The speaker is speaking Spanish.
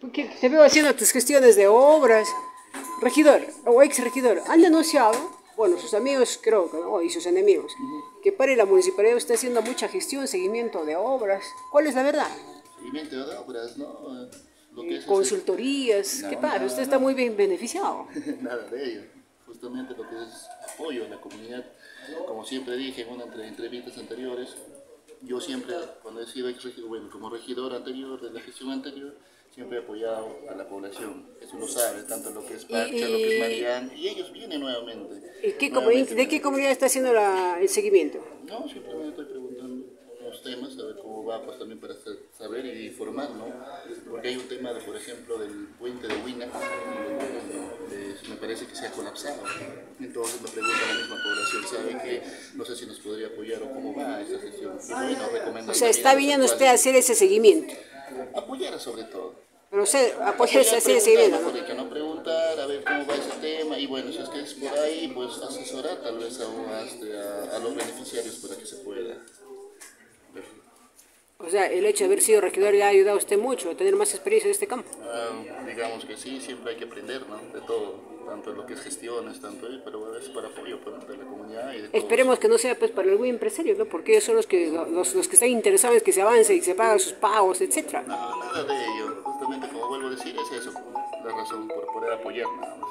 Porque te veo haciendo tus gestiones de obras. Regidor o ex regidor, han denunciado, bueno, sus amigos creo, que y sus enemigos, que para la municipalidad está haciendo mucha gestión, seguimiento de obras. ¿Cuál es la verdad? Seguimiento de obras, ¿no? Lo que es Consultorías, ¿qué pasa? Usted está muy bien beneficiado. nada de ello. Justamente lo que es apoyo a la comunidad, como siempre dije en una entre entrevistas anteriores, yo siempre, cuando he sido bueno, como regidor anterior de la gestión anterior, siempre he apoyado a la población, eso lo sabe, tanto lo que es Parcha, lo que es Marián, y ellos vienen nuevamente. ¿De qué comunidad está haciendo el seguimiento? No, simplemente estoy preguntando los temas, a ver cómo va, pues también para saber y informar, ¿no? Porque hay un tema, de, por ejemplo, del puente de Huina, me parece que se ha colapsado. Entonces me pregunta la misma población, ¿sabe que no sé si nos podría apoyar o cómo va esta sesión? o sea, está viniendo usted a hacer ese seguimiento. Apoyar sobre todo. Pero usted apoyar ese seguimiento, ¿no? Que no preguntar, a ver cómo va ese tema, y bueno, si es que es por ahí, pues asesorar tal vez a, este, a, a los beneficiarios para que se pueda. O sea, el hecho de haber sido regidor le ha ayudado a usted mucho a tener más experiencia en este campo. Ah, digamos que sí, siempre hay que aprender, ¿no? De todo, tanto lo que es gestiones, tanto, pero es para apoyo para la comunidad. Y de Esperemos que no sea pues para algún empresario, ¿no? Porque ellos son los que, los, los que están interesados en que se avance y se paguen sus pagos, etc. No, nada de ello. Justamente, como vuelvo a decir, es eso, la razón por poder apoyar, nada más.